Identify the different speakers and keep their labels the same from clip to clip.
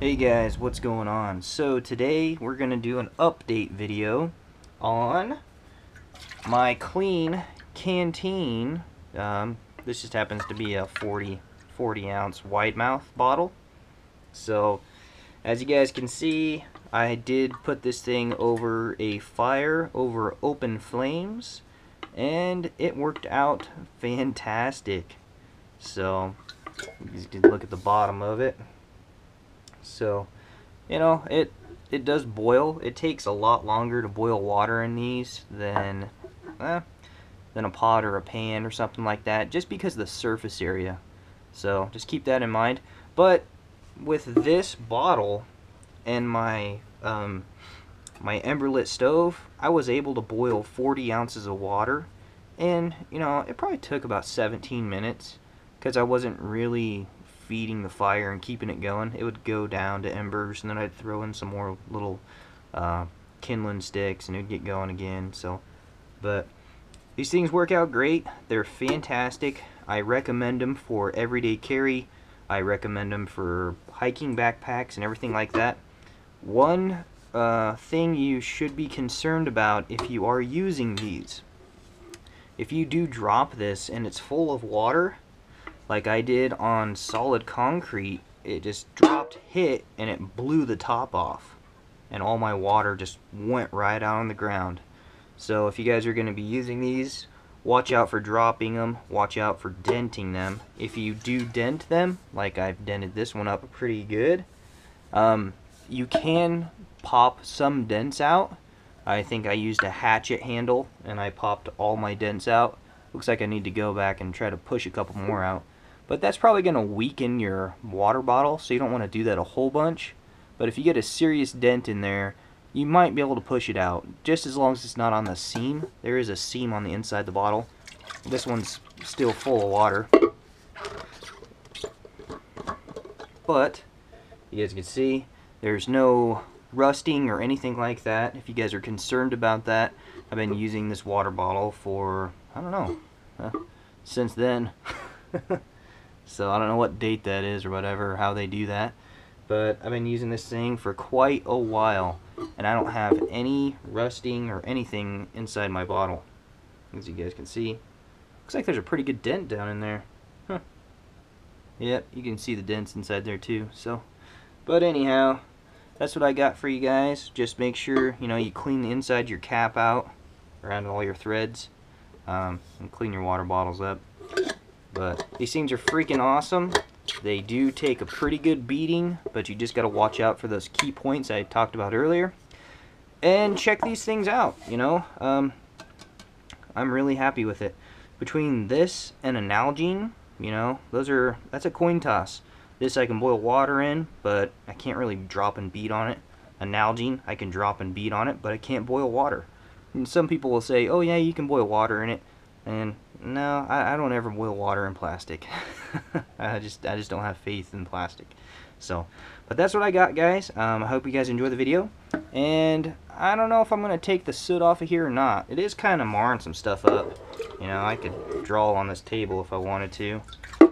Speaker 1: Hey guys, what's going on? So today we're going to do an update video on my Klean Kanteen. Um, this just happens to be a 40, 40 ounce wide mouth bottle. So as you guys can see, I did put this thing over a fire over open flames and it worked out fantastic. So you can look at the bottom of it. So, you know, it it does boil. It takes a lot longer to boil water in these than eh, than a pot or a pan or something like that, just because of the surface area. So just keep that in mind. But with this bottle and my um, my Emberlit stove, I was able to boil 40 ounces of water, and you know it probably took about 17 minutes because I wasn't really feeding the fire and keeping it going. It would go down to embers, and then I'd throw in some more little uh, kindling sticks, and it'd get going again. So, but these things work out great. They're fantastic. I recommend them for everyday carry. I recommend them for hiking backpacks and everything like that. One uh, thing you should be concerned about if you are using these. If you do drop this and it's full of water, like I did on solid concrete, it just dropped, hit, and it blew the top off. And all my water just went right out on the ground. So if you guys are going to be using these, watch out for dropping them, watch out for denting them. If you do dent them, like I've dented this one up pretty good, um, you can pop some dents out. I think I used a hatchet handle and I popped all my dents out. Looks like I need to go back and try to push a couple more out. But that's probably going to weaken your water bottle, so you don't want to do that a whole bunch. But if you get a serious dent in there, you might be able to push it out, just as long as it's not on the seam. There is a seam on the inside of the bottle. This one's still full of water. But, you guys can see, there's no rusting or anything like that. If you guys are concerned about that, I've been using this water bottle for, I don't know, uh, since then. So I don't know what date that is or whatever, or how they do that. But I've been using this thing for quite a while. And I don't have any rusting or anything inside my bottle. As you guys can see. Looks like there's a pretty good dent down in there. Huh. Yep, you can see the dents inside there too. So, But anyhow, that's what I got for you guys. Just make sure, you know, you clean the inside your cap out around all your threads. Um, and clean your water bottles up. But these things are freaking awesome. They do take a pretty good beating, but you just got to watch out for those key points I talked about earlier. And check these things out, you know. Um, I'm really happy with it. Between this and a Nalgene, you know, those are, that's a coin toss. This I can boil water in, but I can't really drop and beat on it. A Nalgene, I can drop and beat on it, but I can't boil water. And some people will say, oh yeah, you can boil water in it. And no, I, I don't ever boil water in plastic. I just I just don't have faith in plastic. So, but that's what I got, guys. Um, I hope you guys enjoy the video. And I don't know if I'm going to take the soot off of here or not. It is kind of marring some stuff up. You know, I could draw on this table if I wanted to.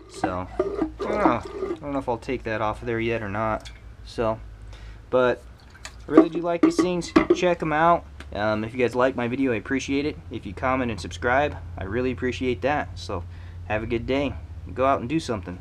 Speaker 1: So, I don't know. I don't know if I'll take that off of there yet or not. So, but I really do like these things. Check them out. Um, if you guys like my video, I appreciate it. If you comment and subscribe, I really appreciate that. So have a good day. Go out and do something.